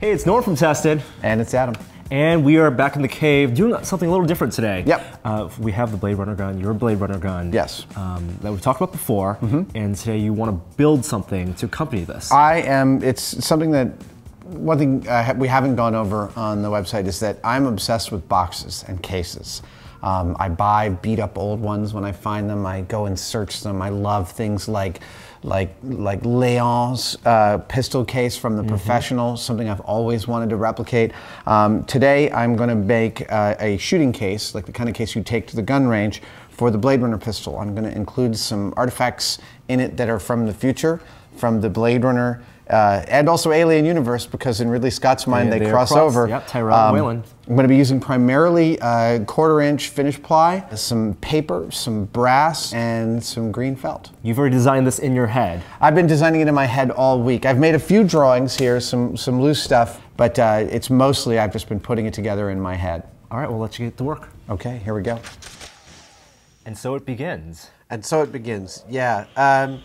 Hey, it's Norm from Tested, And it's Adam. and we are back in the cave doing something a little different today. Yep. Uh, we have the Blade Runner gun, your Blade Runner gun. Yes. Um, that we've talked about before, and today you want to build something to accompany this. I am, it's something that, one thing uh, we haven't gone over on the website is that I'm obsessed with boxes and cases. Um, I buy beat up old ones when I find them. I go and search them. I love things like, like, like Leon's uh, pistol case from the Professional, something I've always wanted to replicate. Um, today, I'm going to make uh, a shooting case, like the kind of case you take to the gun range, for the Blade Runner pistol. I'm going to include some artifacts in it that are from the future, from the Blade Runner. Uh, and also Alien Universe, because in Ridley Scott's mind Yeah, they, they cross cross. over. Um, Yep, Tyrell and Weyland. I'm going to be using primarily uh, quarter inch finish ply, some paper, some brass, and some green felt. You've already designed this in your head. I've been designing it in my head all week. I've made a few drawings here, some, some loose stuff, but uh, it's mostly I've just been putting it together in my head. All right, well, let's get to work. Okay, here we go. And so it begins. And so it begins. Yeah. Um,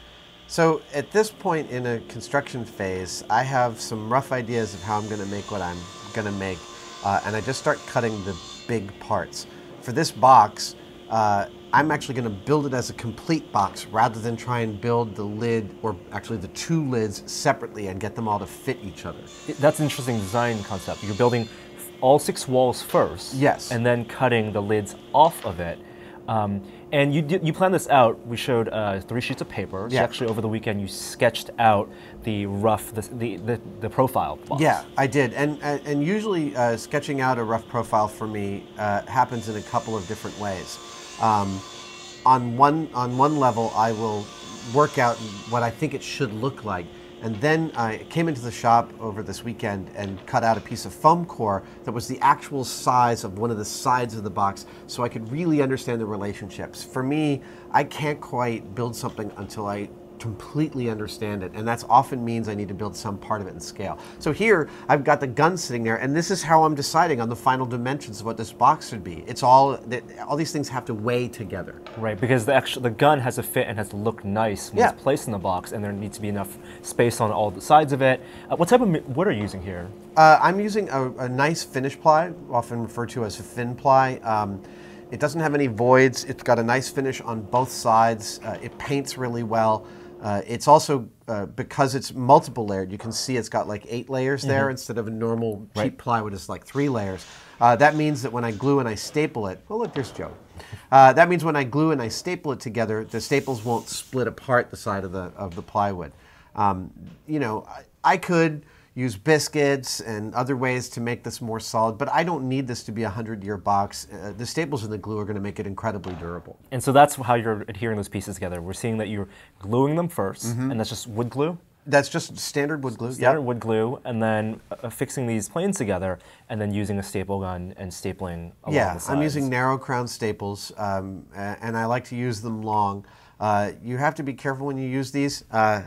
so at this point in a construction phase, I have some rough ideas of how I'm going to make what I'm going to make, uh, and I just start cutting the big parts. For this box, uh, I'm actually going to build it as a complete box rather than try and build the lid or actually the two lids separately and get them all to fit each other. That's an interesting design concept. You're building all six walls first. Yes. And then cutting the lids off of it. Um, and you did, you planned this out. We showed uh, three sheets of paper. So Yeah. actually, over the weekend, you sketched out the rough, the, the, the, the profile box. Yeah, I did, and and, and usually uh, sketching out a rough profile for me uh, happens in a couple of different ways. Um, on one on one level, I will work out what I think it should look like, and then I came into the shop over this weekend and cut out a piece of foam core that was the actual size of one of the sides of the box, so I could really understand the relationships. For me, I can't quite build something until I completely understand it and that's often means i need to build some part of it in scale so here i've got the gun sitting there and this is how i'm deciding on the final dimensions of what this box should be it's all that all these things have to weigh together Right, because the actual the gun has to fit and has to look nice when Yeah. it's placed in the box, and there needs to be enough space on all the sides of it. Uh, what type of wood are you using here? Uh, I'm using a, a nice finish ply, often referred to as a fin ply. Um, it doesn't have any voids. It's got a nice finish on both sides. Uh, it paints really well. Uh, it's also uh, because it's multiple layered. You can see it's got like eight layers there instead of a normal cheap plywood is like three layers. Uh, that means that when I glue and I staple it, oh look, there's Joe. Uh, that means when I glue and I staple it together, the staples won't split apart the side of the of the plywood. Um, you know, I, I could use biscuits and other ways to make this more solid, but I don't need this to be a hundred year box. Uh, the staples and the glue are going to make it incredibly durable. And so that's how you're adhering those pieces together. We're seeing that you're gluing them 1st and that's just wood glue, That's just standard wood glue. yep. wood glue, and then uh, fixing these planes together, and then using a staple gun and stapling along Yeah, the sides. I'm using narrow crown staples, um, and I like to use them long. Uh, you have to be careful when you use these. Uh,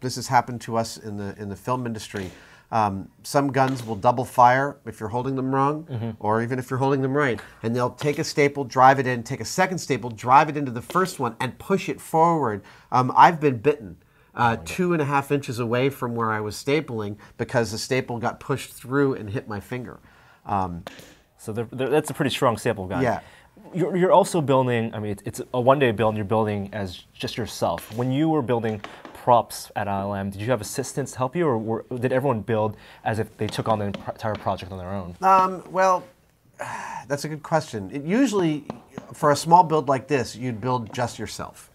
this has happened to us in the in the film industry. Um, some guns will double fire if you're holding them wrong, Mm-hmm. or even if you're holding them right, and they'll take a staple, drive it in, take a second staple, drive it into the first one, and push it forward. Um, I've been bitten. Uh, two and a half inches away from where I was stapling because the staple got pushed through and hit my finger. Um, So they're, they're- that's a pretty strong staple gun. Yeah. You're, you're also building, I mean, it's, a one day build and you're building as just yourself. When you were building props at ILM, did you have assistants to help you or were, did everyone build as if they took on the entire project on their own? Um, well, that's a good question. It usually, for a small build like this, you'd build just yourself.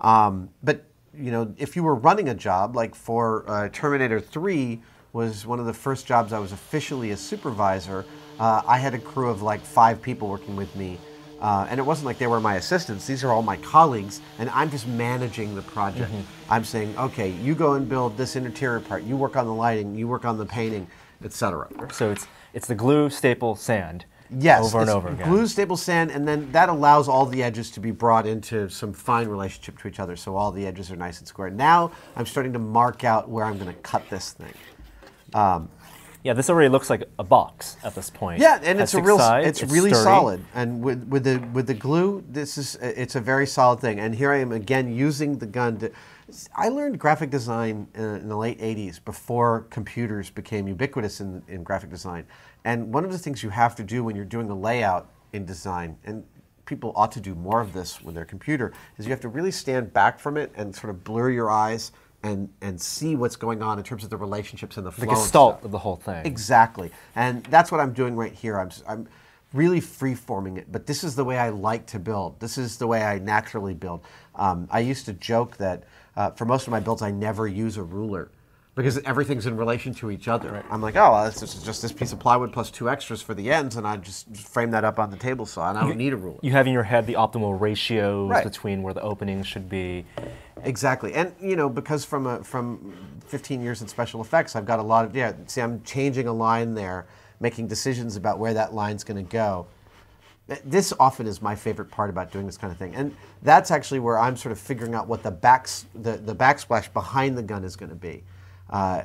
Um, but you know, if you were running a job, like for uh, Terminator 3 was one of the first jobs I was officially a supervisor. Uh, I had a crew of like five people working with me. Uh, and it wasn't like they were my assistants. These are all my colleagues, and I'm just managing the project. I'm saying, okay, you go and build this interior part. You work on the lighting. You work on the painting, etc. So it's, it's the glue, staple, sand. Yes, Over and over again. Glue, staple, sand, and then that allows all the edges to be brought into some fine relationship to each other, so all the edges are nice and square. Now I'm starting to mark out where I'm going to cut this thing. Um, Yeah, this already looks like a box at this point. Yeah, and Has it's a real, sides, it's, really sturdy. solid. And with, with the with the glue, this is it's a very solid thing. And here I am again using the gun to. I learned graphic design in, in the late '80s before computers became ubiquitous in, in graphic design. And one of the things you have to do when you're doing a layout in design, and people ought to do more of this with their computer, is you have to really stand back from it and sort of blur your eyes and and see what's going on in terms of the relationships and the flow. The gestalt stuff. of the whole thing. Exactly, and that's what I'm doing right here. I'm I'm really free forming it, but this is the way I like to build. This is the way I naturally build. Um, I used to joke that uh, for most of my builds, I never use a ruler. Because everything's in relation to each other. I'm like, oh, well, this is just this piece of plywood plus two extras for the ends, and I just frame that up on the table saw, and I don't need a ruler. You have in your head the optimal ratios Right. between where the openings should be. Exactly, and you know, because from a, from 15 years in special effects, I've got a lot of yeah. See, I'm changing a line there, making decisions about where that line's going to go. This often is my favorite part about doing this kind of thing, and that's actually where I'm sort of figuring out what the backs the, the backsplash behind the gun is going to be. Uh,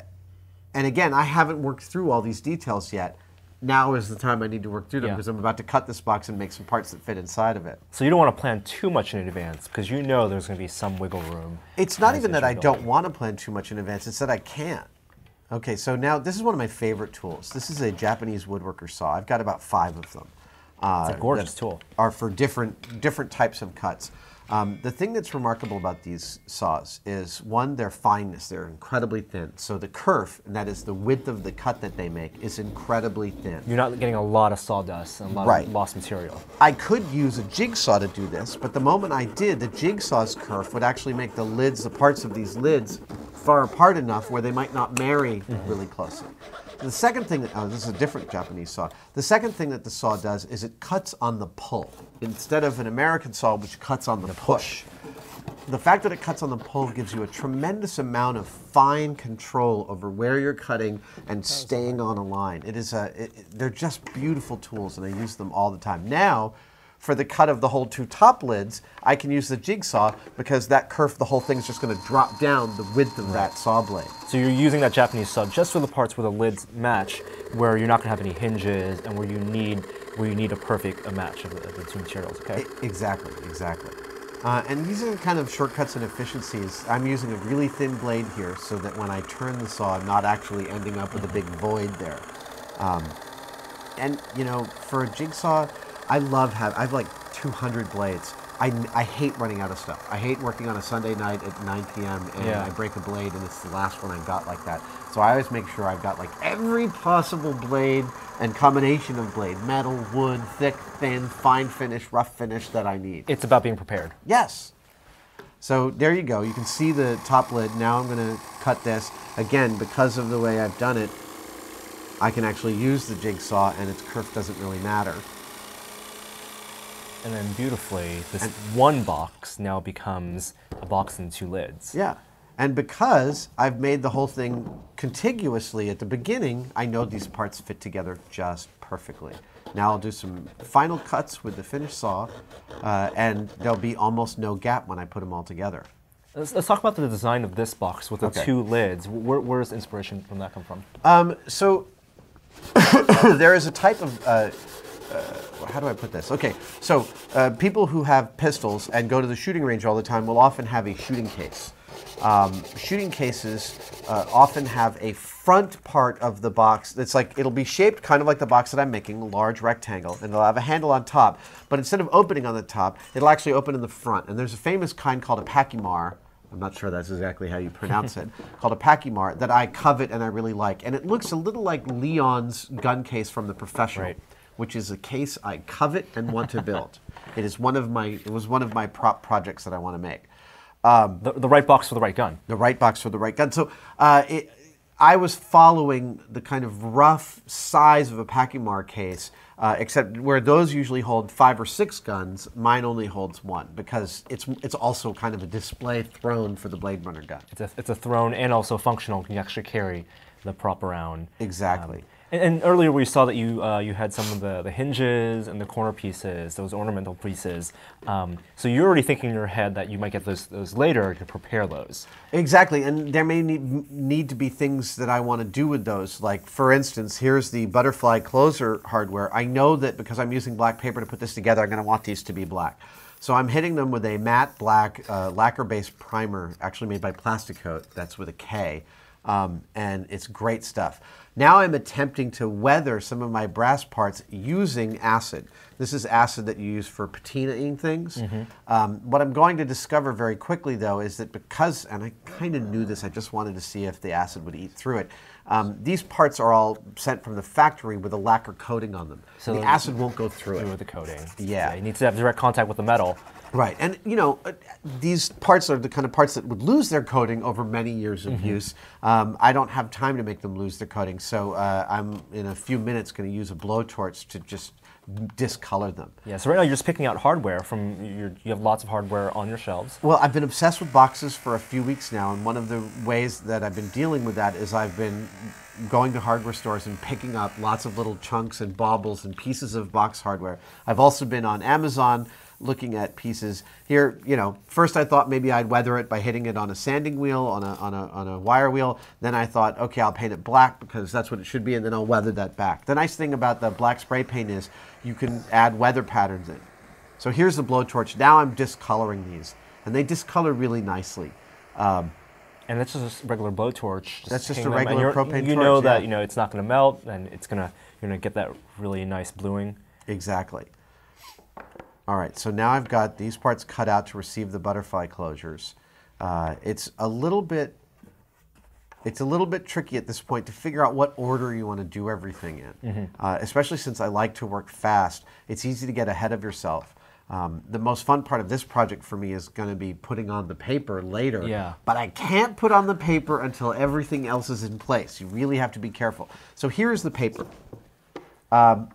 and again, I haven't worked through all these details yet. Now is the time I need to work through them Yeah. because I'm about to cut this box and make some parts that fit inside of it. So you don't want to plan too much in advance because you know there's going to be some wiggle room. It's not even that I don't want to plan too much in advance, it's that I can't. Okay, so now this is one of my favorite tools. This is a Japanese woodworker saw. I've got about five of them. Uh, It's a gorgeous tool. Are for different different types of cuts. Um, the thing that's remarkable about these saws is one, their fineness. They're incredibly thin. So the kerf, and that is the width of the cut that they make, is incredibly thin. You're not getting a lot of sawdust and a lot Right. of lost material. I could use a jigsaw to do this, but the moment I did, the jigsaw's kerf would actually make the lids, the parts of these lids, far apart enough where they might not marry really closely. The second thing, that, oh, this is a different Japanese saw. The second thing that the saw does is it cuts on the pull instead of an American saw, which cuts on the, push. The fact that it cuts on the pull gives you a tremendous amount of fine control over where you're cutting and staying on a line. It is a, it- they're just beautiful tools, and I use them all the time. Now, for the cut of the whole two top lids, I can use the jigsaw because that kerf, the whole thing's just going to drop down the width of that saw blade. So you're using that Japanese saw just for the parts where the lids match, where you're not going to have any hinges and where you need where you need a perfect a match of the, of the two materials. Okay. E- Exactly, exactly. Uh, and these are the kind of shortcuts and efficiencies. I'm using a really thin blade here so that when I turn the saw, I'm not actually ending up with a big void there. Um, and you know, for a jigsaw, I love have I have like 200 blades. I, I hate running out of stuff. I hate working on a Sunday night at 9 p.m. and Yeah. I break a blade and it's the last one I've got like that. So I always make sure I've got like every possible blade and combination of blade, metal, wood, thick, thin, fine finish, rough finish that I need. It's about being prepared. Yes. So there you go. You can see the top lid. Now I'm going to cut this. Again, because of the way I've done it, I can actually use the jigsaw and its kerf doesn't really matter. And then beautifully, this one box now becomes a box and two lids. Yeah. And because I've made the whole thing contiguously at the beginning, I know these parts fit together just perfectly. Now I'll do some final cuts with the finished saw, uh, and there'll be almost no gap when I put them all together. Let's, let's talk about the design of this box with the Okay. two lids. Where, where's the inspiration from that come from? Um, so there is a type of uh, uh, how do I put this? Okay, so uh, people who have pistols and go to the shooting range all the time will often have a shooting case. Um, shooting cases uh, often have a front part of the box that's like it'll be shaped kind of like the box that I'm making, a large rectangle, and it'll have a handle on top. But instead of opening on the top, it'll actually open in the front. And there's a famous kind called a Pachmayr. I'm not sure that's exactly how you pronounce it, called a Pachmayr that I covet and I really like. And it looks a little like Leon's gun case from the Professional Right. Which is a case I covet and want to build. it is one of my it was one of my prop projects that I want to make. The, the right box for the right gun. The right box for the right gun. So uh, it, I was following the kind of rough size of a Pachmayr case, uh, except where those usually hold five or six guns, mine only holds one because it's it's also kind of a display throne for the Blade Runner gun. It's a, it's a throne and also functional. You can actually carry the prop around. Exactly. And, and earlier we saw that you uh, you had some of the, the hinges and the corner pieces, those ornamental pieces. Um, so you're already thinking in your head that you might get those those later to prepare those. Exactly, and there may need, need to be things that I want to do with those. Like, for instance, here's the butterfly closer hardware. I know that because I'm using black paper to put this together, I'm going to want these to be black. So I'm hitting them with a matte black uh, lacquer-based primer, actually made by Plasti-Kote. That's with a K, um, and it's great stuff. Now I'm attempting to weather some of my brass parts using acid. This is acid that you use for patinaing things. Um, what I'm going to discover very quickly, though, is that because, and I kind of knew this, I just wanted to see if the acid would eat through it. Um, these parts are all sent from the factory with a lacquer coating on them. So the acid won't go through Through it. the coating. Yeah. You need to have direct contact with the metal. Right, and you know, uh, these parts are the kind of parts that would lose their coating over many years of use. Um, I don't have time to make them lose their coating, so uh, I'm in a few minutes going to use a blowtorch to just discolor them. Yeah. So right now you're just picking out hardware from your. You have lots of hardware on your shelves. Well, I've been obsessed with boxes for a few weeks now, and one of the ways that I've been dealing with that is I've been going to hardware stores and picking up lots of little chunks and baubles and pieces of box hardware. I've also been on Amazon looking at pieces here. You know, first I thought maybe I'd weather it by hitting it on a sanding wheel, on a, on a, on a wire wheel. Then I thought, okay, I'll paint it black because that's what it should be, and then I'll weather that back. The nice thing about the black spray paint is you can add weather patterns in. So here's the blowtorch. Now I'm discoloring these, and they discolor really nicely. Um, And that's just a regular blowtorch. That's just a regular propane You torch, know that you know it's not going to melt, and it's gonna you're gonna get that really nice bluing. exactly. All right, so now I've got these parts cut out to receive the butterfly closures. Uh, it's a little bit, it's a little bit tricky at this point to figure out what order you want to do everything in. Uh, especially since I like to work fast, it's easy to get ahead of yourself. Um, the most fun part of this project for me is going to be putting on the paper later. Yeah. But I can't put on the paper until everything else is in place. You really have to be careful. So here's the paper. Um,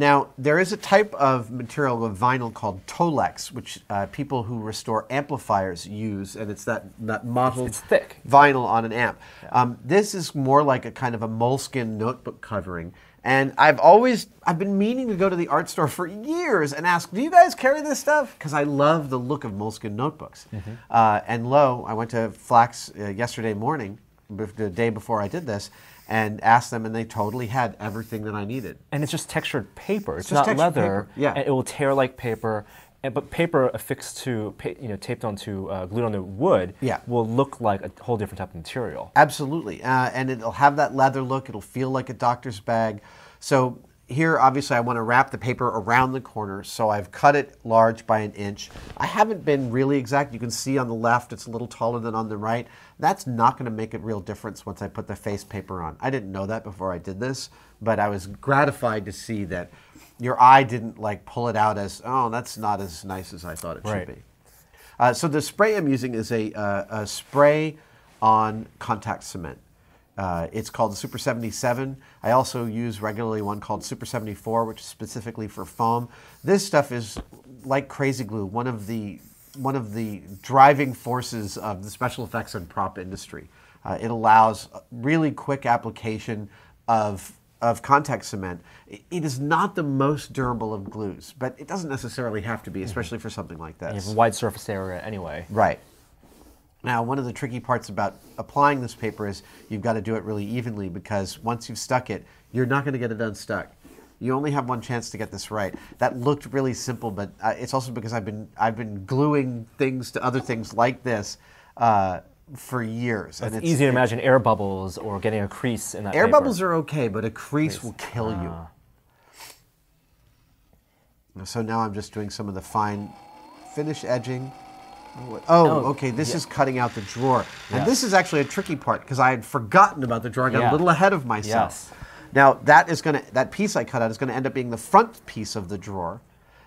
now, there is a type of material of vinyl called Tolex, which uh, people who restore amplifiers use, and it's that, that mottled It's thick. vinyl on an amp. Um, this is more like a kind of a moleskin notebook covering. And I've always, I've been meaning to go to the art store for years and ask, do you guys carry this stuff? Because I love the look of moleskin notebooks. Uh, and lo, I went to Flax uh, yesterday morning, the day before I did this, and asked them, and they totally had everything that I needed. And it's just textured paper. It's, just not leather. paper, yeah. And it will tear like paper. And, but paper affixed to, you know, taped onto, uh, glued onto wood, Yeah. will look like a whole different type of material. Absolutely. Uh, and it'll have that leather look. It'll feel like a doctor's bag. So here, obviously, I want to wrap the paper around the corner. So I've cut it large by an inch. I haven't been really exact. You can see on the left, it's a little taller than on the right. That's not going to make a real difference once I put the face paper on. I didn't know that before I did this, but I was gratified to see that your eye didn't like pull it out as, oh, that's not as nice as I thought it Right. should be. Uh, so the spray I'm using is a, uh, a spray on contact cement. Uh, it's called the Super 77. I also use regularly one called Super 74, which is specifically for foam. This stuff is like crazy glue, one of the one of the driving forces of the special effects and prop industry. Uh, it allows really quick application of of contact cement. It is not the most durable of glues, but it doesn't necessarily have to be, especially for something like You this. have a wide surface area anyway. Right. Now, one of the tricky parts about applying this paper is you've got to do it really evenly because once you've stuck it, you're not going to get it unstuck. You only have one chance to get this right. That looked really simple, but uh, it's also because I've been I've been gluing things to other things like this uh, for years, It's easy to imagine air bubbles or getting a crease in that Air paper. bubbles are okay, but a crease will kill you. Ah. So now I'm just doing some of the fine finish edging. Oh, Oh, okay. This yeah. is cutting out the drawer. And Yes. this is actually a tricky part because I had forgotten about the drawer. I got Yeah. a little ahead of myself. Yes. Now that is going to that piece I cut out is going to end up being the front piece of the drawer,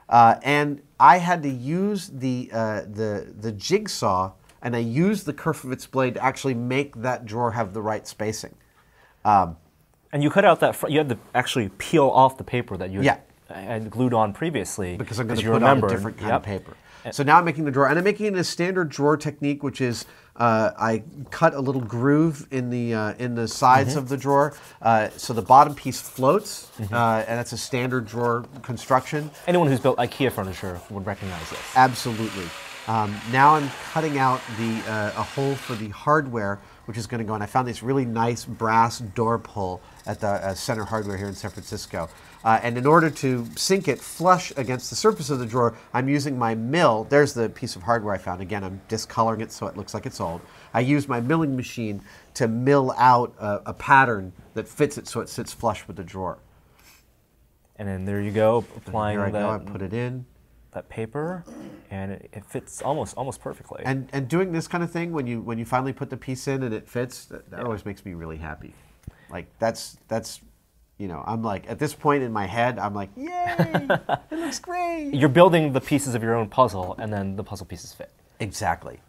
uh, and I had to use the uh, the the jigsaw and I used the kerf of its blade to actually make that drawer have the right spacing. And you cut out that. Fr- you had to actually peel off the paper that you had, Yeah. had glued on previously because I'm going to you put on a different kind Yep. of paper. So now I'm making the drawer, and I'm making it a standard drawer technique, which is uh, I cut a little groove in the uh, in the sides of the drawer, uh, so the bottom piece floats, uh, and that's a standard drawer construction. Anyone who's built IKEA furniture would recognize this. Absolutely. Um, now I'm cutting out the uh, a hole for the hardware, which is going to go. And I found this really nice brass door pull at the uh, Center Hardware here in San Francisco. Uh, and in order to sink it flush against the surface of the drawer, I'm using my mill. There's the piece of hardware I found. Again, I'm discoloring it so it looks like it's old. I use my milling machine to mill out a, a pattern that fits it so it sits flush with the drawer. And then there you go, applying Here I go. I put it in. that paper, and it, it fits almost almost perfectly. and and doing this kind of thing when you when you finally put the piece in and it fits that, that always makes me really happy like that's that's you know i'm like at this point in my head i'm like yay it looks great You're building the pieces of your own puzzle, and then the puzzle pieces fit. exactly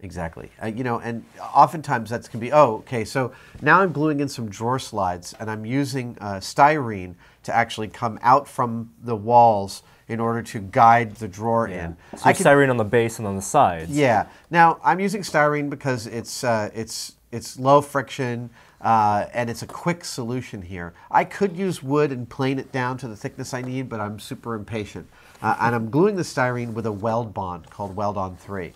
exactly uh, you know and oftentimes that can be oh okay so now i'm gluing in some drawer slides and i'm using uh, styrene to actually come out from the walls in order to guide the drawer in So can- styrene on the base and on the sides. Yeah. Now I'm using styrene because it's uh, it's it's low friction uh, and it's a quick solution here. I could use wood and plane it down to the thickness I need, but I'm super impatient. Uh, and I'm gluing the styrene with a weld bond called Weld On 3.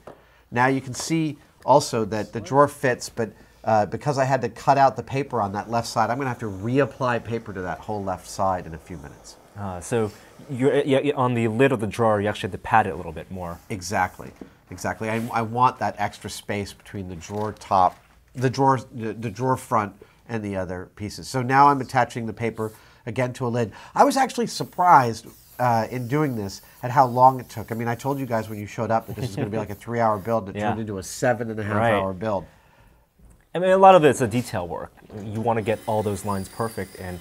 Now you can see also that the drawer fits, but uh, because I had to cut out the paper on that left side, I'm going to have to reapply paper to that whole left side in a few minutes. Uh, so you're, yeah, on the lid of the drawer, you actually have to pad it a little bit more. Exactly, exactly. I, I want that extra space between the drawer top, the drawer, the, the drawer front, and the other pieces. So now I'm attaching the paper again to a lid. I was actually surprised uh, in doing this at how long it took. I mean, I told you guys when you showed up that this was going to be like a three-hour build, and it Yeah. turned into a seven and a half Right. hour build. I mean, a lot of it's a detail work. You want to get all those lines perfect, and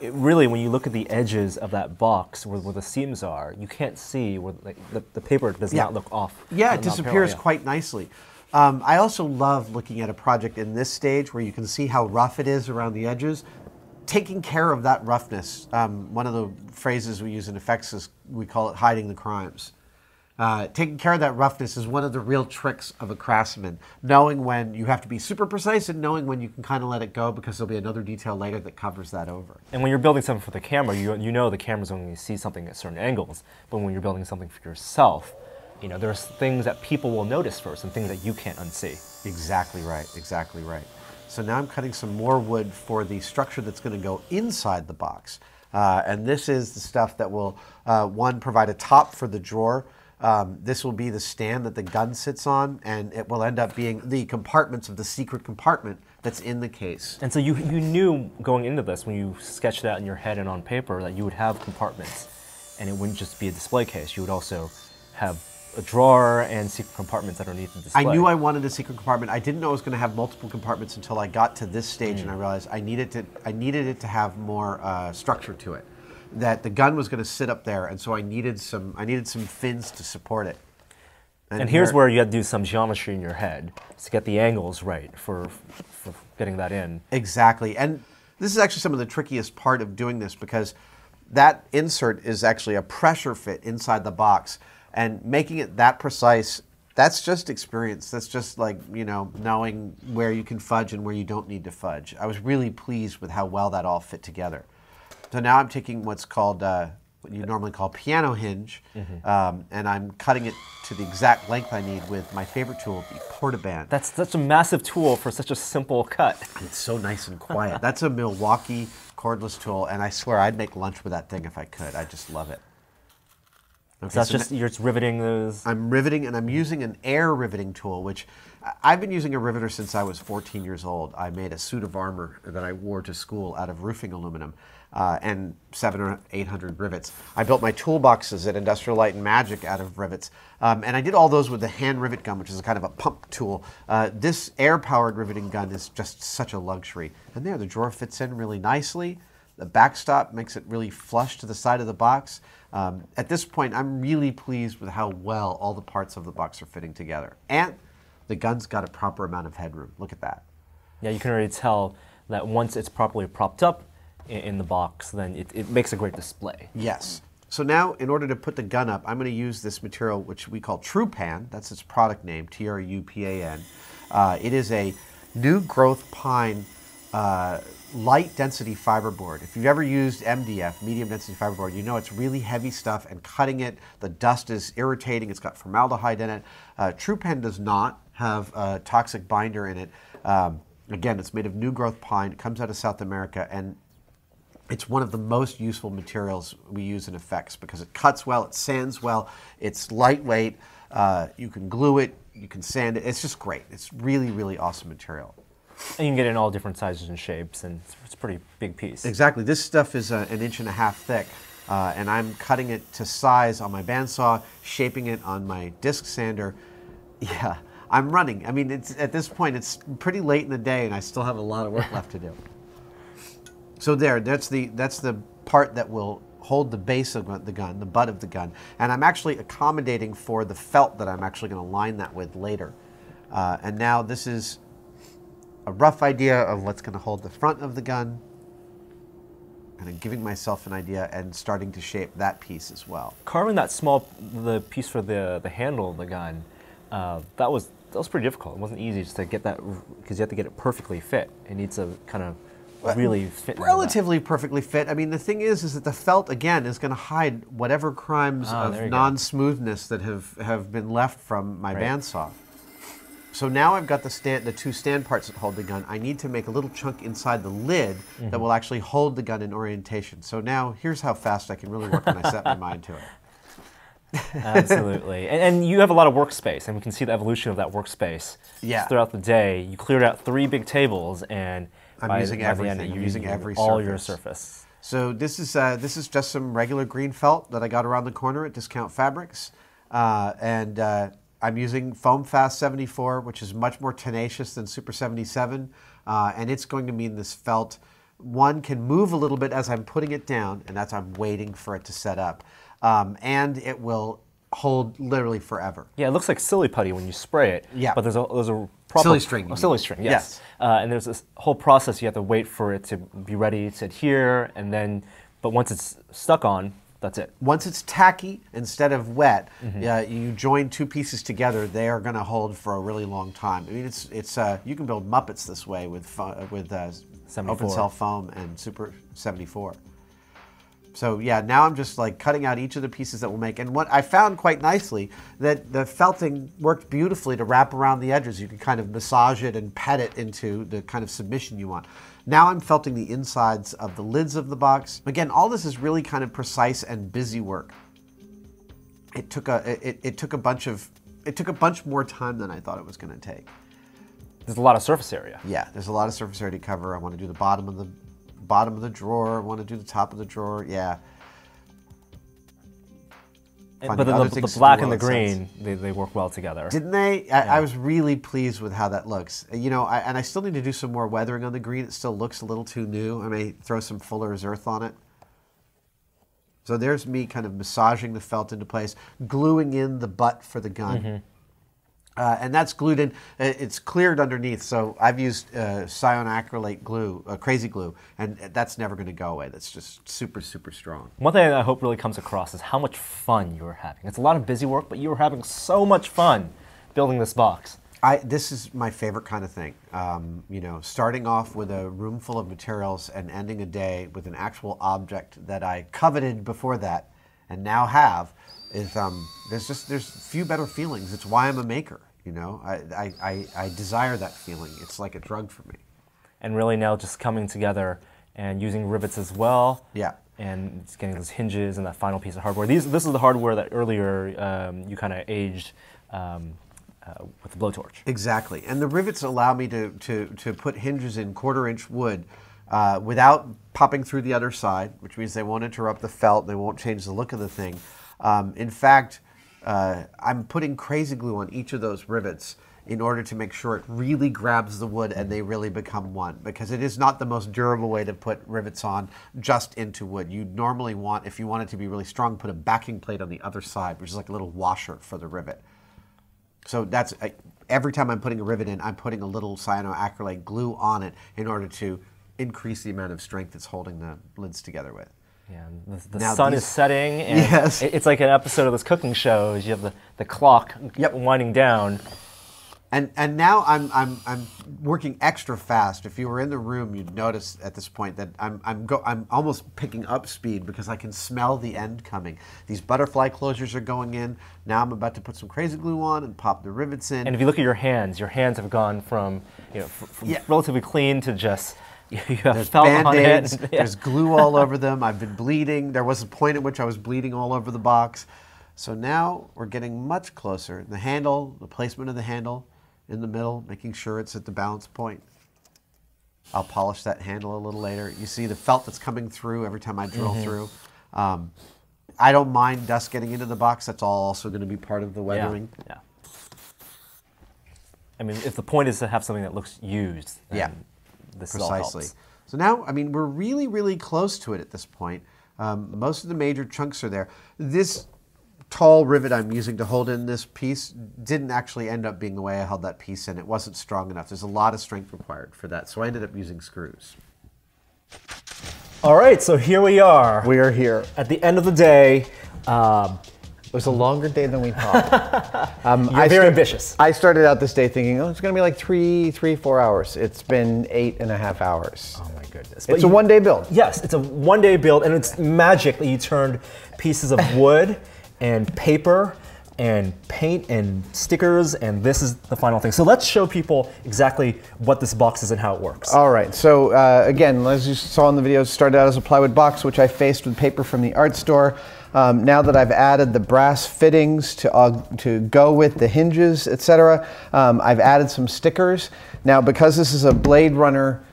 it really, when you look at the edges of that box where, where the seams are, you can't see where like, the, the paper does Yeah. not look off. Yeah, it disappears parallel, quite nicely. Um, I also love looking at a project in this stage where you can see how rough it is around the edges. Taking care of that roughness. Um, one of the phrases we use in effects is we call it hiding the crimes. Uh, taking care of that roughness is one of the real tricks of a craftsman. Knowing when you have to be super precise and knowing when you can kind of let it go because there'll be another detail later that covers that over. And when you're building something for the camera, you, you know the camera's only going to see something at certain angles. But when you're building something for yourself, you know, there's things that people will notice first and things that you can't unsee. Exactly right, exactly right. So now I'm cutting some more wood for the structure that's going to go inside the box. Uh, and this is the stuff that will, uh, one, provide a top for the drawer. Um, this will be the stand that the gun sits on, and it will end up being the compartments of the secret compartment that's in the case. And so you, you knew going into this, when you sketched that in your head and on paper, that you would have compartments. And it wouldn't just be a display case. You would also have a drawer and secret compartments underneath the display. I knew I wanted a secret compartment. I didn't know I was going to have multiple compartments until I got to this stage, and I realized I needed to. I needed it to have more uh, structure to it. That the gun was going to sit up there, and so I needed some. I needed some fins to support it. And here's here- where you had to do some geometry in your head to get the angles right for, for getting that in. Exactly. And this is actually some of the trickiest part of doing this because that insert is actually a pressure fit inside the box. And making it that precise, that's just experience. That's just like, you know, knowing where you can fudge and where you don't need to fudge. I was really pleased with how well that all fit together. So now I'm taking what's called, uh, what you normally call piano hinge, um, and I'm cutting it to the exact length I need with my favorite tool, the Portaband. That's such a massive tool for such a simple cut. It's so nice and quiet. That's a Milwaukee cordless tool, and I swear I'd make lunch with that thing if I could. I just love it. Okay, So that's so just you're just riveting those. I'm riveting, and I'm using an air riveting tool, which I've been using a riveter since I was 14 years old. I made a suit of armor that I wore to school out of roofing aluminum. Uh, and seven or eight hundred rivets. I built my toolboxes at Industrial Light and Magic out of rivets, um, and I did all those with the hand rivet gun, which is a kind of a pump tool. Uh, this air-powered riveting gun is just such a luxury. And there, the drawer fits in really nicely. The backstop makes it really flush to the side of the box. Um, at this point, I'm really pleased with how well all the parts of the box are fitting together. And the gun's got a proper amount of headroom. Look at that. Yeah, you can already tell that once it's properly propped up in, the box, then it, it makes a great display. Yes. So now, in order to put the gun up, I'm going to use this material which we call Trupan. That's its product name, T R U P A N. Uh, it is a new growth pine uh, light density fiberboard. If you've ever used MDF, medium density fiberboard, you know it's really heavy stuff and cutting it, the dust is irritating. It's got formaldehyde in it. Uh, Trupan does not have a toxic binder in it. Um, again, it's made of new growth pine. It comes out of South America and it's one of the most useful materials we use in effects because it cuts well, it sands well, it's lightweight, uh, you can glue it, you can sand it. It's just great. It's really, really awesome material. And you can get it in all different sizes and shapes, and it's, it's a pretty big piece. Exactly. This stuff is uh, an inch and a half thick, uh, and I'm cutting it to size on my bandsaw, shaping it on my disc sander. Yeah, I'm running. I mean, it's at this point, it's pretty late in the day, and I still have a lot of work left to do. So there, that's the that's the part that will hold the base of the gun, the butt of the gun, and I'm actually accommodating for the felt that I'm actually going to line that with later. Uh, and now this is a rough idea of what's going to hold the front of the gun, and I'm giving myself an idea and starting to shape that piece as well. Carving that small, the piece for the the handle of the gun, uh, that was that was pretty difficult. It wasn't easy just to get that because you have to get it perfectly fit. It needs to kind of really fit. Relatively perfectly fit. I mean, the thing is, is that the felt again is going to hide whatever crimes you of non-smoothness that have have been left from my Right. bandsaw. So now I've got the stand, the two stand parts that hold the gun. I need to make a little chunk inside the lid Mm-hmm. that will actually hold the gun in orientation. So now here's how fast I can really work when I set my mind to it. Absolutely. and, and you have a lot of workspace, and we can see the evolution of that workspace Yeah. throughout the day. You cleared out three big tables, and I'm by, using by the end, everything. You're using every all your surface. surface. So this is uh, this is just some regular green felt that I got around the corner at Discount Fabrics, uh, and uh, I'm using Foam Fast 74, which is much more tenacious than Super 77, uh, and it's going to mean this felt one can move a little bit as I'm putting it down, and that's I'm waiting for it to set up, um, and it will hold literally forever. Yeah, it looks like silly putty when you spray it. Yeah. But there's a there's a proper Silly string, you Oh, silly string, yes. Yes. Uh, and there's this whole process you have to wait for it to be ready to adhere, and then, but once it's stuck on, that's it. Once it's tacky instead of wet, Mm-hmm. uh, you join two pieces together. They are going to hold for a really long time. I mean, it's it's uh, you can build Muppets this way with fo- with uh, open cell foam and Super 74. So yeah, now I'm just like cutting out each of the pieces that we'll make. And what I found quite nicely that the felting worked beautifully to wrap around the edges. You can kind of massage it and pet it into the kind of submission you want. Now I'm felting the insides of the lids of the box. Again, all this is really kind of precise and busy work. It took a it, it took a bunch of it took a bunch more time than I thought it was going to take. There's a lot of surface area. Yeah, there's a lot of surface area to cover. I want to do the bottom of the bottom of the drawer. I want to do the top of the drawer. Yeah. And- but the, the do black and the it sets. green, they, they work well together. Didn't they? I, I was really pleased with how that looks. Uh, you know, I, and I still need to do some more weathering on the green. It still looks a little too new. I may throw some Fuller's Earth on it. So there's me kind of massaging the felt into place, gluing in the butt for the gun. Mm-hmm. Uh, and that's glued in. uh, It's cleared underneath. So I've used uh, cyanoacrylate glue, uh, crazy glue, and that's never going to go away. That's just super, super strong. One thing I hope really comes across is how much fun you were having. It's a lot of busy work, but you were having so much fun building this box. I, this is my favorite kind of thing. Um, you know, starting off with a room full of materials and ending a day with an actual object that I coveted before that and now have is um, there's just there's few better feelings. It's why I'm a maker. You know, I, I, I, I desire that feeling. It's like a drug for me. And really now just coming together and using rivets as well. Yeah. And getting those hinges and that final piece of hardware. These, this is the hardware that earlier um, you kind of aged um, uh, with the blowtorch. Exactly. And the rivets allow me to, to, to put hinges in quarter inch wood uh, without popping through the other side, which means they won't interrupt the felt, they won't change the look of the thing. Um, in fact, uh, I'm putting crazy glue on each of those rivets in order to make sure it really grabs the wood and they really become one because it is not the most durable way to put rivets on just into wood. You normally want, if you want it to be really strong, put a backing plate on the other side, which is like a little washer for the rivet. So that's I, every time I'm putting a rivet in, I'm putting a little cyanoacrylate glue on it in order to increase the amount of strength it's holding the lids together with. Yeah, and the, the sun these- is setting, and Yes. it- it's like an episode of those cooking shows. You have the, the clock Yep. winding down, And and now I'm I'm I'm working extra fast. If you were in the room, you'd notice at this point that I'm I'm go I'm almost picking up speed because I can smell the end coming. These butterfly closures are going in. Now I'm about to put some crazy glue on and pop the rivets in. And if you look at your hands, your hands have gone from you know from Yeah. relatively clean to just There's felt band-aids, Yeah. there's glue all over them. I've been bleeding. There was a point at which I was bleeding all over the box. So now we're getting much closer. The handle, the placement of the handle in the middle, making sure it's at the balance point. I'll polish that handle a little later. You see the felt that's coming through every time I drill Mm-hmm. through. Um, I don't mind dust getting into the box. That's all also going to be part of the yeah. weathering. yeah. I mean, if the point is to have something that looks used, then Yeah. This Precisely. So now, I mean, we're really, really close to it at this point. Um, most of the major chunks are there. This tall rivet I'm using to hold in this piece didn't actually end up being the way I held that piece in. It wasn't strong enough. There's a lot of strength required for that. So I ended up using screws. All right, so here we are. We are here. at the end of the day. Um, It was a longer day than we thought. um, You're very ambitious. I started out this day thinking, oh, it's going to be like three, three, four hours. It's been eight and a half hours. oh my goodness! it's a one-day build. Yes, it's a one-day build, and it's magic that you turned pieces of wood and paper and paint and stickers, and this is the final thing. So let's show people exactly what this box is and how it works. All right. So uh, again, as you saw in the video, it started out as a plywood box, which I faced with paper from the art store. Um, now that I've added the brass fittings to uh, to go with the hinges, etc., um, I've added some stickers. Now, because this is a Blade Runner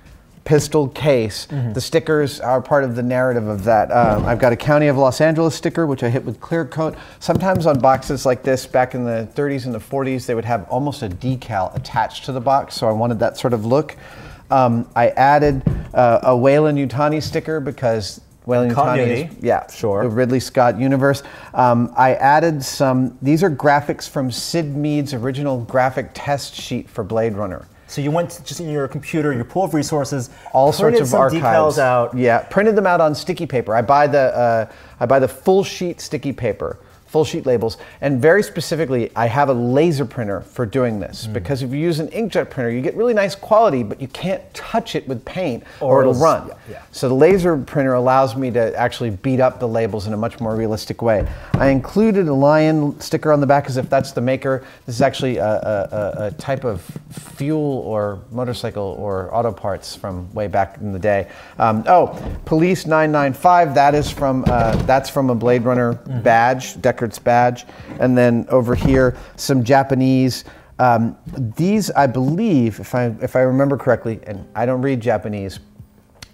pistol case, the stickers are part of the narrative of that. Um, I've got a County of Los Angeles sticker, which I hit with clear coat. Sometimes on boxes like this, back in the 30s and the 40s, they would have almost a decal attached to the box, so I wanted that sort of look. Um, I added uh, a Weyland-Yutani sticker because Weyland-Yutani Continuity. is, yeah, Sure. the Ridley Scott universe. Um, I added some, these are graphics from Syd Mead's original graphic test sheet for Blade Runner So you went to just in your computer, your pool of resources, all sorts of some archives decals out. Yeah, printed them out on sticky paper. I buy the uh, I buy the full sheet sticky paper, full sheet labels, and very specifically, I have a laser printer for doing this Hmm. because if you use an inkjet printer, you get really nice quality, but you can't touch it with paint or, Or it'll run. yeah, yeah. So the laser printer allows me to actually beat up the labels in a much more realistic way. I included a lion sticker on the back as if that's the maker. This is actually a, a, a, type of fuel or motorcycle or auto parts from way back in the day. Um, oh, Police 995. That is from uh, that's from a Blade Runner badge, Badge, and then over here some Japanese. Um, these, I believe, if I if I remember correctly, and I don't read Japanese,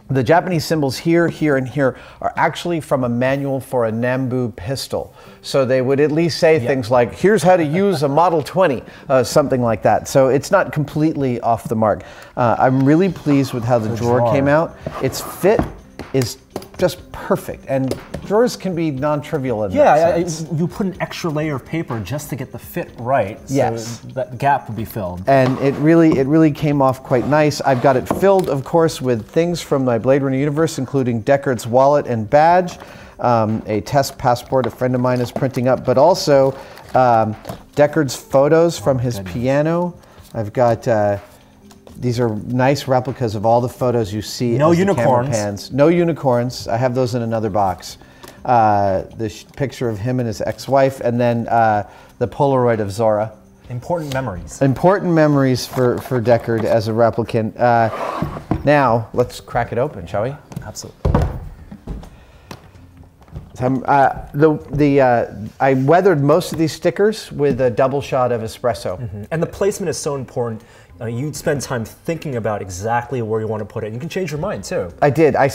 the Japanese symbols here, here, and here are actually from a manual for a Nambu pistol. So they would at least say things like, here's how to use a Model 20, uh, something like that. So it's not completely off the mark. Uh, I'm really pleased with how the, drawer, drawer. came out. Its fit is just perfect. And drawers can be non trivial in Yeah, that sense. you put an extra layer of paper just to get the fit right, so Yes. that gap would be filled. and it really it really came off quite nice. I've got it filled, of course, with things from my Blade Runner universe, including Deckard's wallet and badge, um, a test passport a friend of mine is printing up, but also um, Deckard's photos from his piano. I've got. Uh, these are nice replicas of all the photos you see. No as the camera unicorns. pans. No unicorns. I have those in another box. Uh, the picture of him and his ex-wife, and then uh, the Polaroid of Zhora. Important memories. Important memories for, for Deckard as a replicant. Uh, now, let's crack it open, shall we? Absolutely. Um, uh, the, the, uh, I weathered most of these stickers with a double shot of espresso. And the placement is so important. Uh, you spend time thinking about exactly where you want to put it. You can change your mind too. I did. I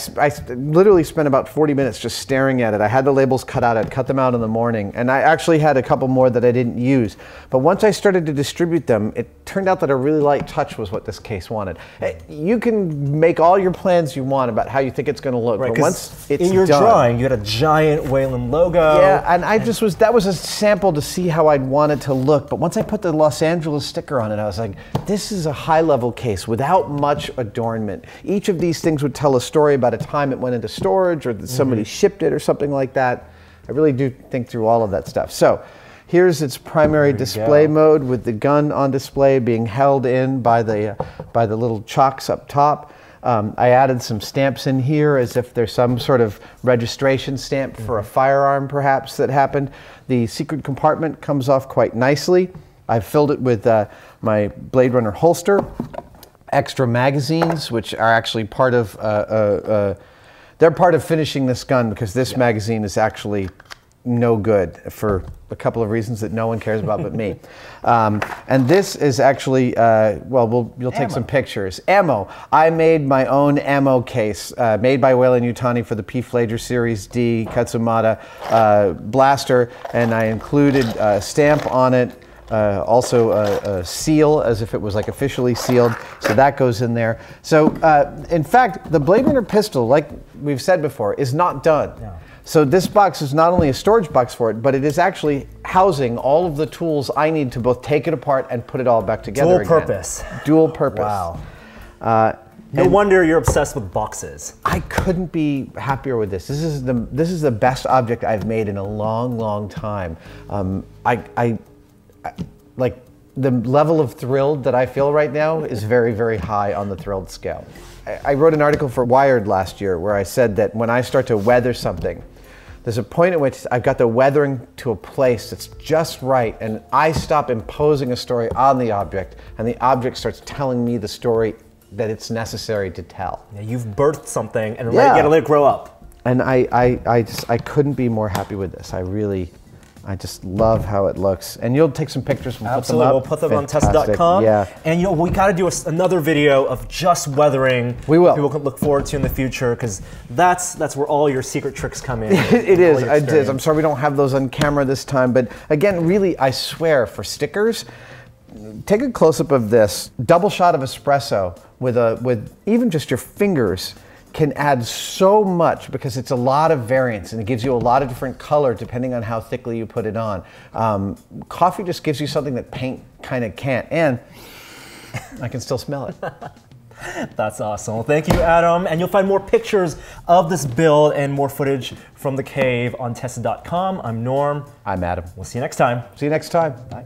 literally spent about 40 minutes just staring at it. I had the labels cut out. I'd cut them out in the morning. And I actually had a couple more that I didn't use. But once I started to distribute them, it turned out that a really light touch was what this case wanted. Eh, You can make all your plans you want about how you think it's going to look. Right, but once it's in your done, drawing, you had a giant Weyland logo. Yeah, and I just was that was a sample to see how I'd want it to look. But once I put the Los Angeles sticker on it, I was like, this is a high level case without much adornment. Each of these things would tell a story about a time it went into storage or that somebody shipped it or something like that. I really do think through all of that stuff. So Here's its primary display mode with the gun on display being held in by the, uh, by the little chocks up top. Um, I added some stamps in here as if there's some sort of registration stamp for a firearm perhaps that happened. The secret compartment comes off quite nicely. I've filled it with uh, my Blade Runner holster, extra magazines, which are actually part of, uh, uh, uh, they're part of finishing this gun because this magazine is actually no good for a couple of reasons that no one cares about but me. Um, and this is actually, uh, well, we'll you'll take some pictures. Ammo. I made my own ammo case, uh, made by Weyland-Yutani for the Pfleger Series D Katsumata uh, blaster, and I included a stamp on it. Uh, also a, a seal as if it was like officially sealed so that goes in there so uh, in fact the blade runner pistol like we've said before is not done so this box is not only a storage box for it, but it is actually housing all of the tools I need to both take it apart and put it all back together. Dual again. purpose. Dual purpose. Wow. Uh, No wonder you're obsessed with boxes. I couldn't be happier with this. This is the this is the best object I've made in a long, long time. Um, I, I like the level of thrilled that I feel right now is very, very high on the thrilled scale. I, I wrote an article for Wired last year where I said that when I start to weather something, there's a point at which I've got the weathering to a place that's just right, and I stop imposing a story on the object, and the object starts telling me the story that it's necessary to tell. Yeah, you've birthed something and Yeah. you gotta let it grow up. And I, I, I just I couldn't be more happy with this. I really, I just love how it looks. And you'll take some pictures. We'll Absolutely, put them we'll put them on Fantastic. Tested.com. Yeah. And you know, we got to do a another video of just weathering. We will. People can look forward to in the future because that's that's where all your secret tricks come in. it is. It is. I'm sorry we don't have those on camera this time, but again, really, I swear, for stickers, take a close up of this double shot of espresso with a with even just your fingers can add so much because it's a lot of variance and it gives you a lot of different color depending on how thickly you put it on. Um, coffee just gives you something that paint kind of can't, and I can still smell it. That's awesome. Thank you, Adam. And you'll find more pictures of this build and more footage from the cave on Tested.com. I'm Norm. I'm Adam. We'll see you next time. See you next time. Bye.